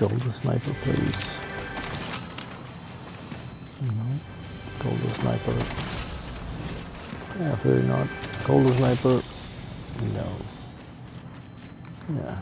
Golden sniper, please. No. Golden sniper. Definitely not. Golden sniper. No. Yeah.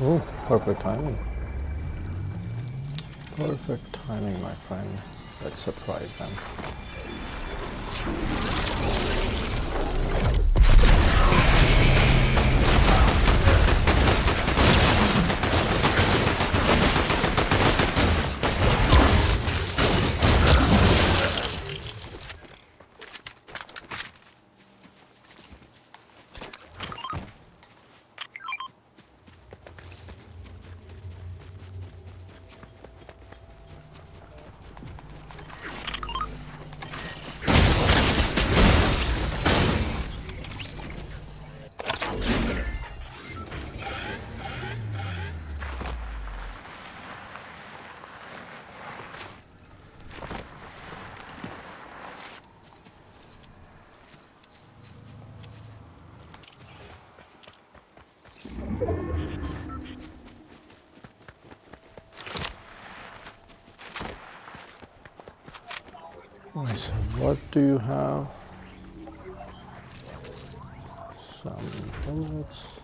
Oh, perfect timing. Perfect timing, my friend. Let's surprise them. So what do you have? Some bullets.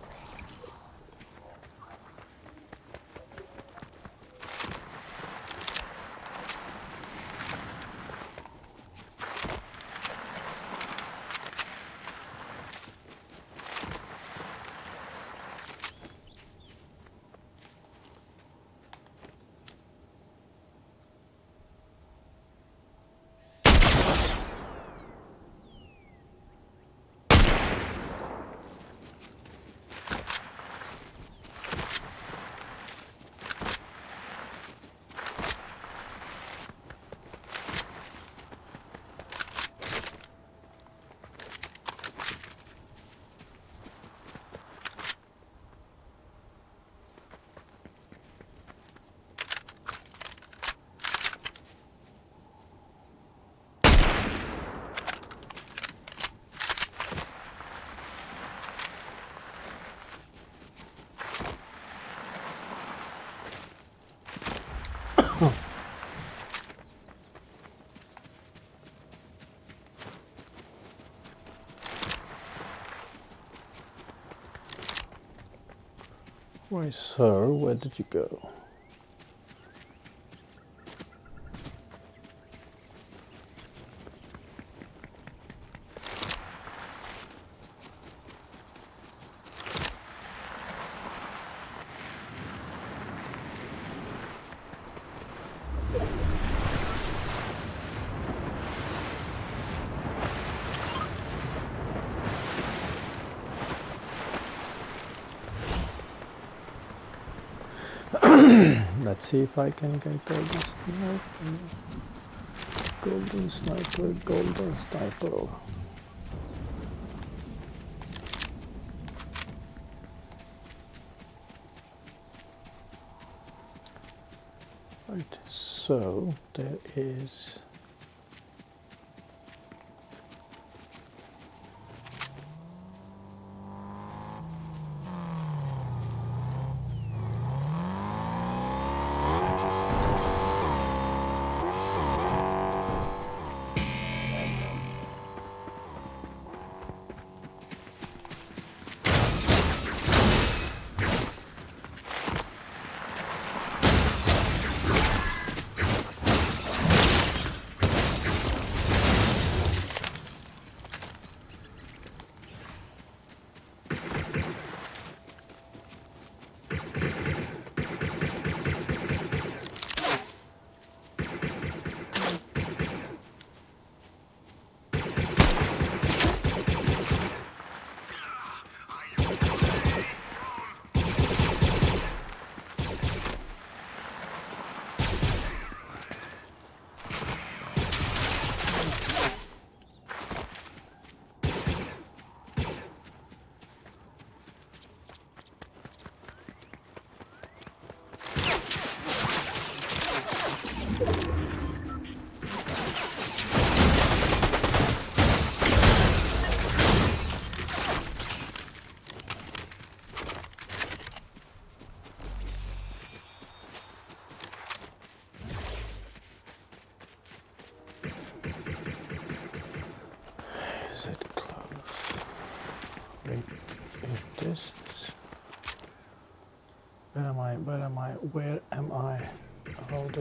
Why, sir, where did you go? Let's see if I can get golden sniper. Golden sniper, golden sniper. Right, so there is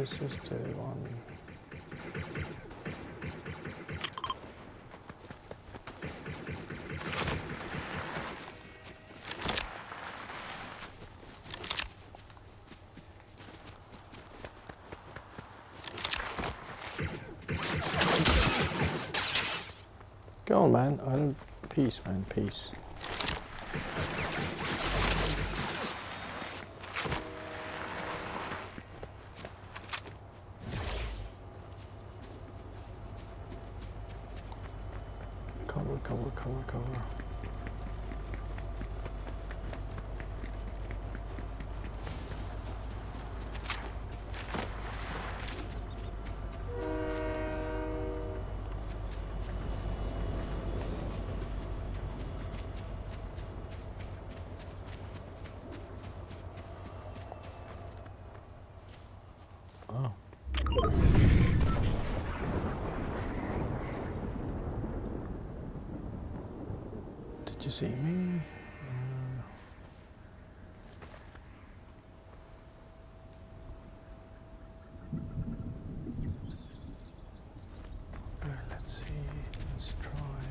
This is the one. Go on, man. I don't. Peace, man. Peace. Cover, cover, cover, see me? Uh, uh, let's see. Let's try.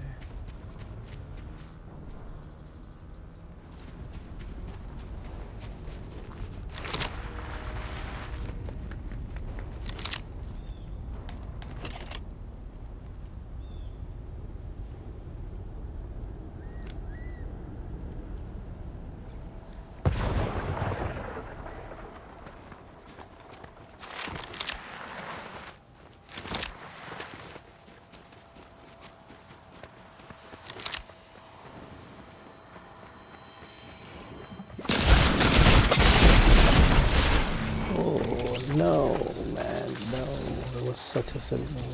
Oh